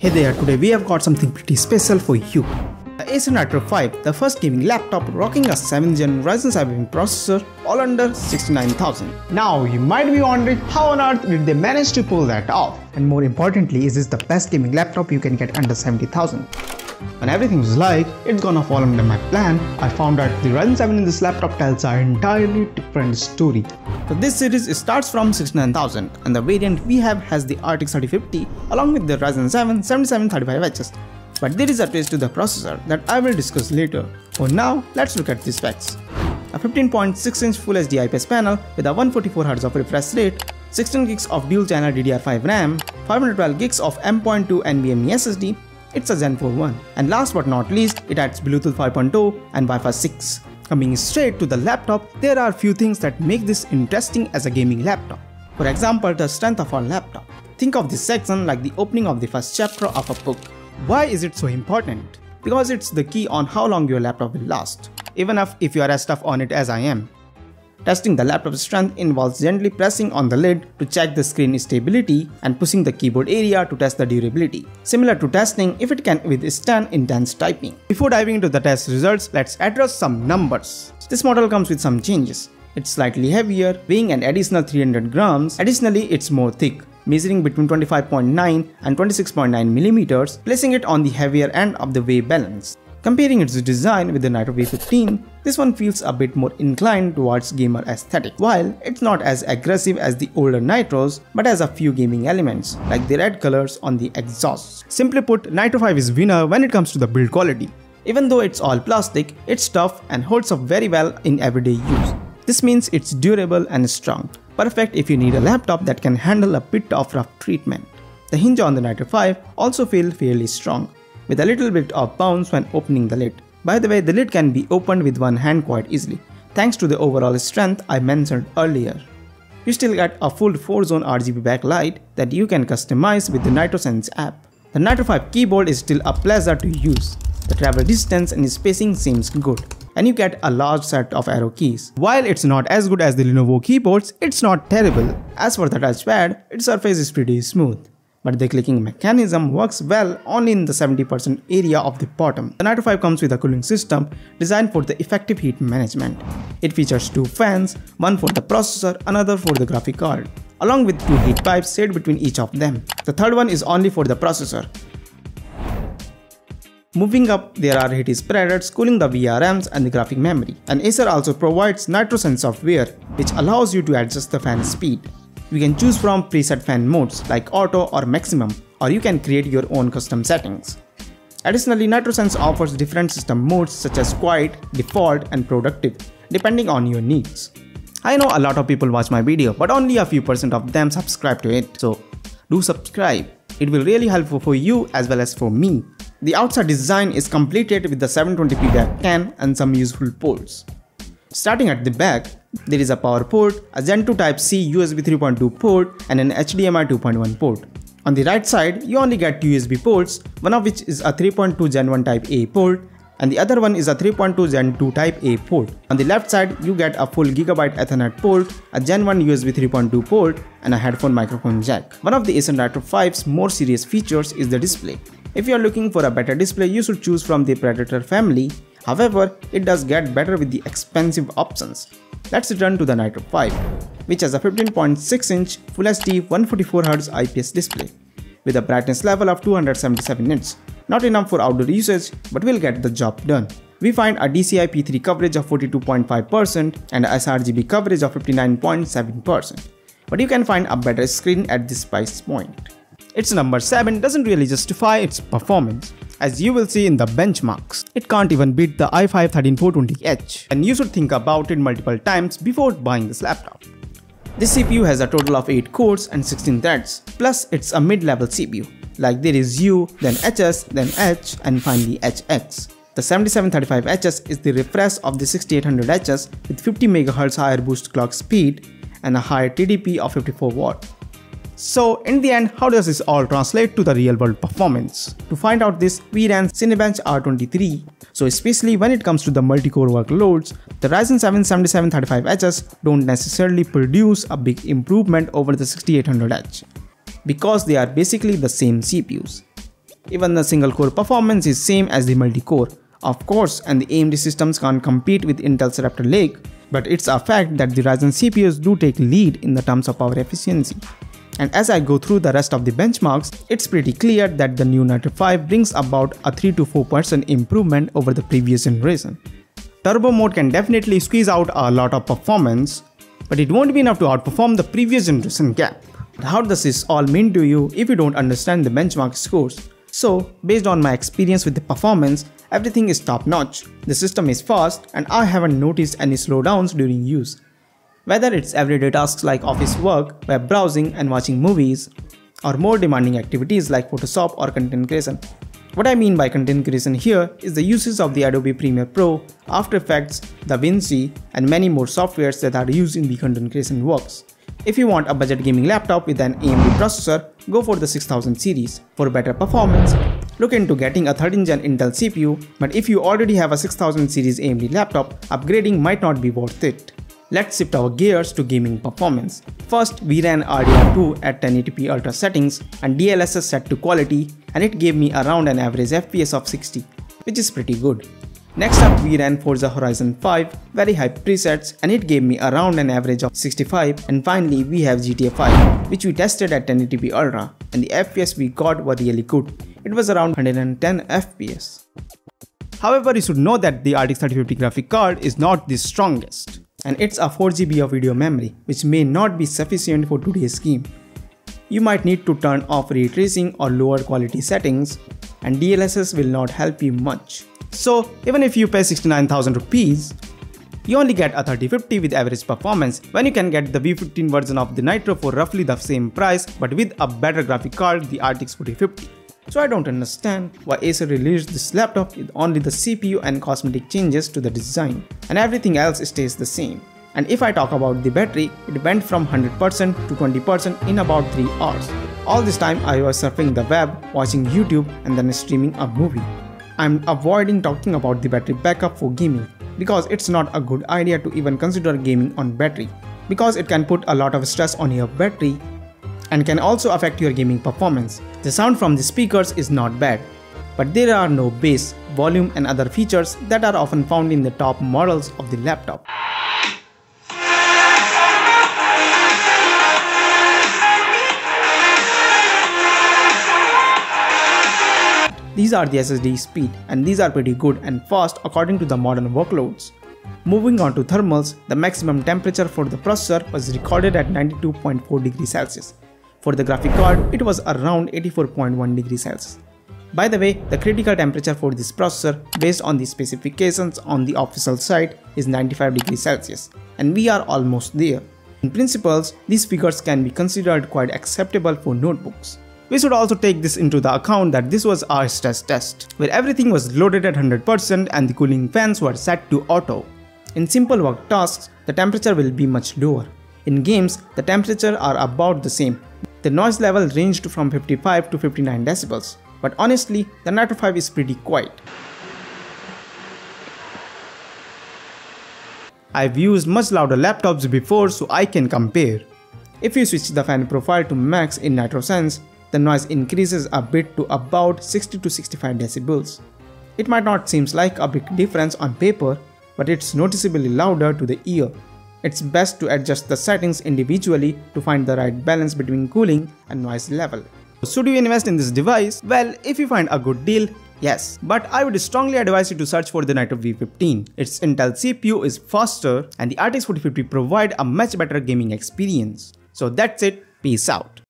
Hey there, today we have got something pretty special for you. The Acer Nitro 5, the first gaming laptop rocking a 7th gen Ryzen 7 processor all under 69,000. Now you might be wondering how on earth did they manage to pull that off? And more importantly, is this the best gaming laptop you can get under 70,000? When everything was like, it's gonna fall under my plan, I found out the Ryzen 7 in this laptop tells an entirely different story. So this series starts from 69000 and the variant we have has the RTX 3050 along with the Ryzen 7 7735HS. But there is a twist to the processor that I will discuss later. For now, let's look at the specs. A 15.6 inch Full HD IPS panel with a 144Hz of refresh rate, 16 gigs of dual channel DDR5 RAM, 512 gigs of M.2 NVMe SSD, it's a Zen 4 one. And last but not least, it adds Bluetooth 5.2 and Wi-Fi 6. Coming straight to the laptop, there are few things that make this interesting as a gaming laptop. For example, the strength of our laptop. Think of this section like the opening of the first chapter of a book. Why is it so important? Because it's the key on how long your laptop will last, even if you are as tough on it as I am. Testing the laptop's strength involves gently pressing on the lid to check the screen stability and pushing the keyboard area to test the durability, similar to testing if it can withstand intense typing. Before diving into the test results, let's address some numbers. This model comes with some changes. It's slightly heavier, weighing an additional 300 grams. Additionally, it's more thick, measuring between 25.9 and 26.9 millimeters, placing it on the heavier end of the weight balance. Comparing its design with the Nitro V15, this one feels a bit more inclined towards gamer aesthetic. While it's not as aggressive as the older Nitros, but has a few gaming elements, like the red colors on the exhaust. Simply put, Nitro 5 is winner when it comes to the build quality. Even though it's all plastic, it's tough and holds up very well in everyday use. This means it's durable and strong, perfect if you need a laptop that can handle a bit of rough treatment. The hinge on the Nitro 5 also feel fairly strong, with a little bit of bounce when opening the lid. By the way, the lid can be opened with one hand quite easily, thanks to the overall strength I mentioned earlier. You still get a full 4-zone RGB backlight that you can customize with the NitroSense app. The Nitro 5 keyboard is still a pleasure to use. The travel distance and spacing seems good and you get a large set of arrow keys. While it's not as good as the Lenovo keyboards, it's not terrible. As for the touchpad, its surface is pretty smooth but the clicking mechanism works well only in the 70% area of the bottom. The Nitro 5 comes with a cooling system designed for the effective heat management. It features two fans, one for the processor, another for the graphic card, along with two heat pipes set between each of them. The third one is only for the processor. Moving up, there are heat spreaders cooling the VRMs and the graphic memory. And Acer also provides NitroSense software, which allows you to adjust the fan speed. You can choose from preset fan modes like auto or maximum or you can create your own custom settings. Additionally, NitroSense offers different system modes such as quiet, default and productive depending on your needs. I know a lot of people watch my video but only a few percent of them subscribe to it so do subscribe. It will really helpful for you as well as for me. The outside design is completed with the 720p webcam and some useful ports. Starting at the back, there is a power port, a Gen 2 Type-C USB 3.2 port and an HDMI 2.1 port. On the right side, you only get two USB ports, one of which is a 3.2 Gen 1 Type A port and the other one is a 3.2 Gen 2 Type A port. On the left side, you get a full Gigabyte Ethernet port, a Gen 1 USB 3.2 port, and a headphone microphone jack. One of the Acer Nitro 5's more serious features is the display. If you are looking for a better display, you should choose from the Predator family. However, it does get better with the expensive options. Let's return to the Nitro 5, which has a 15.6 inch Full HD 144Hz IPS display with a brightness level of 277 nits. Not enough for outdoor usage, but will get the job done. We find a DCI P3 coverage of 42.5% and a sRGB coverage of 59.7%. But you can find a better screen at this price point. Its number 7 doesn't really justify its performance as you will see in the benchmarks. It can't even beat the i5 13420H and you should think about it multiple times before buying this laptop. This CPU has a total of 8 cores and 16 threads, plus it's a mid-level CPU, like there is U, then HS, then H, and finally HX. The 7735HS is the refresh of the 6800HS with 50 MHz higher boost clock speed and a higher TDP of 54 watt. So in the end, how does this all translate to the real world performance? To find out this, we ran Cinebench R23. So especially when it comes to the multi-core workloads, the Ryzen 7 7735HS don't necessarily produce a big improvement over the 6800H because they are basically the same CPUs. Even the single core performance is same as the multi-core. Of course, and the AMD systems can't compete with Intel's Raptor Lake, but it's a fact that the Ryzen CPUs do take lead in the terms of power efficiency. And as I go through the rest of the benchmarks, it's pretty clear that the new Nitro 5 brings about a 3-4% improvement over the previous generation. Turbo mode can definitely squeeze out a lot of performance, but it won't be enough to outperform the previous generation gap. How does this all mean to you if you don't understand the benchmark scores? So, based on my experience with the performance, everything is top notch, the system is fast and I haven't noticed any slowdowns during use. Whether it's everyday tasks like office work, web browsing and watching movies, or more demanding activities like Photoshop or content creation. What I mean by content creation here is the uses of the Adobe Premiere Pro, After Effects, DaVinci, and many more softwares that are used in the content creation works. If you want a budget gaming laptop with an AMD processor, go for the 6000 series. For better performance, look into getting a 13th gen Intel CPU, but if you already have a 6000 series AMD laptop, upgrading might not be worth it. Let's shift our gears to gaming performance. First, we ran RDR2 at 1080p ultra settings and DLSS set to quality and it gave me around an average FPS of 60, which is pretty good. Next up we ran Forza Horizon 5, very high presets and it gave me around an average of 65 and finally we have GTA 5 which we tested at 1080p Ultra and the FPS we got were really good. It was around 110 FPS. However, you should know that the RTX 3050 graphic card is not the strongest and it's a 4GB of video memory which may not be sufficient for today's game. You might need to turn off ray tracing or lower quality settings and DLSS will not help you much. So even if you pay 69,000 rupees, you only get a 3050 with average performance when you can get the V15 version of the Nitro for roughly the same price but with a better graphic card, the RTX 4050. So I don't understand why Acer released this laptop with only the CPU and cosmetic changes to the design and everything else stays the same. And if I talk about the battery, it went from 100% to 20% in about 3 hours. All this time I was surfing the web, watching YouTube and then streaming a movie. I'm avoiding talking about the battery backup for gaming because it's not a good idea to even consider gaming on battery because it can put a lot of stress on your battery and can also affect your gaming performance. The sound from the speakers is not bad, but there are no bass, volume and other features that are often found in the top models of the laptop. These are the SSD speed and these are pretty good and fast according to the modern workloads. Moving on to thermals, the maximum temperature for the processor was recorded at 92.4 degrees Celsius. For the graphic card, it was around 84.1 degrees Celsius. By the way, the critical temperature for this processor based on the specifications on the official site is 95 degrees Celsius and we are almost there. In principles, these figures can be considered quite acceptable for notebooks. We should also take this into the account that this was our stress test, where everything was loaded at 100% and the cooling fans were set to auto. In simple work tasks, the temperature will be much lower. In games, the temperature are about the same. The noise level ranged from 55 to 59 decibels, but honestly, the Nitro 5 is pretty quiet. I've used much louder laptops before so I can compare. If you switch the fan profile to max in NitroSense, the noise increases a bit to about 60 to 65 decibels. It might not seem like a big difference on paper, but it's noticeably louder to the ear. It's best to adjust the settings individually to find the right balance between cooling and noise level. Should you invest in this device? Well, if you find a good deal, yes. But I would strongly advise you to search for the Nitro V15. Its Intel CPU is faster and the RTX 4050 provide a much better gaming experience. So that's it, peace out.